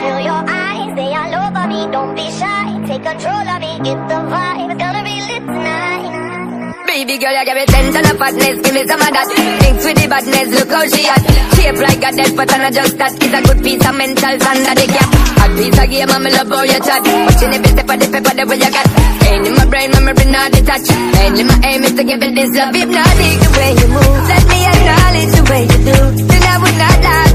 feel your eyes, they all over me. Don't be shy, take control of me. Get the vibe, it's gonna be lit tonight. Baby girl, you give me ten ton of fatness, give me some of that. Thinks with the badness, look how she at Shape like a dead but I'm not just that. It's a good piece of mental under the cap Hot piece of game, I'm love how you chat. Watching every step of the paper, the way you got. Ain't in my brain, memory not detached Mainly my aim is to give it this love. Hypnotic the way you move. Let me acknowledge the way you do. Then I would not lie,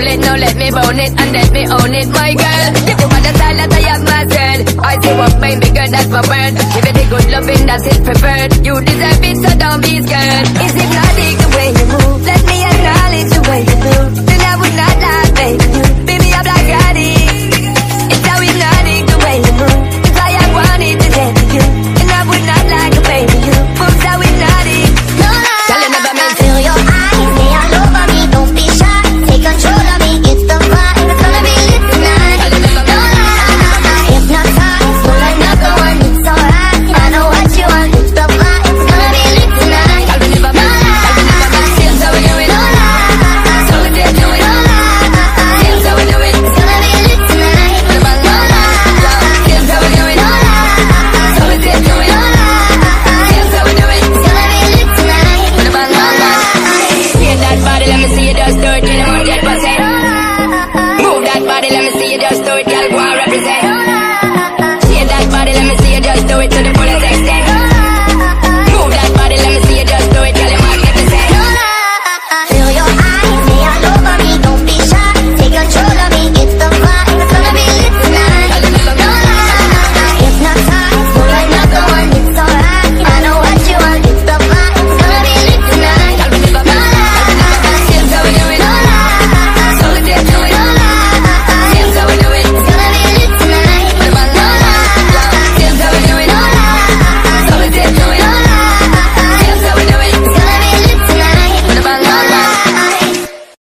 roll it Now let me bone it and let me own it, my girl. Give you all the style I have myself I say what mine bigger, that's my word. Give it the good loving, that's it preferred. You deserve it, so don't be scared. It's hypnotic the way you move? Let me acknowledge the way you do Then I would not lie